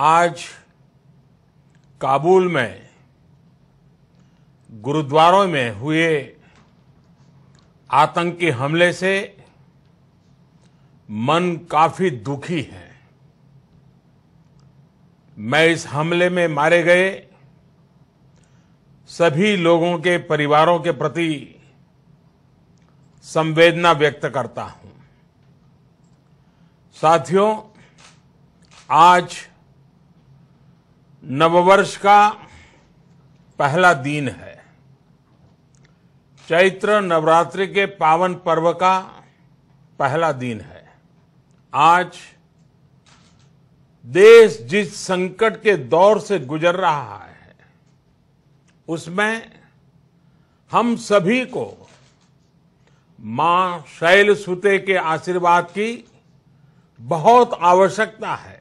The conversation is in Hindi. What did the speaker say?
आज काबुल में, गुरुद्वारों में हुए आतंकी हमले से मन काफ़ी दुखी है। मैं इस हमले में मारे गए सभी लोगों के परिवारों के प्रति संवेदना व्यक्त करता हूँ। साथियों, आज नववर्ष का पहला दिन है। चैत्र नवरात्रि के पावन पर्व का पहला दिन है। आज देश जिस संकट के दौर से गुजर रहा है, उसमें हम सभी को माँ शैल सुते के आशीर्वाद की बहुत आवश्यकता है।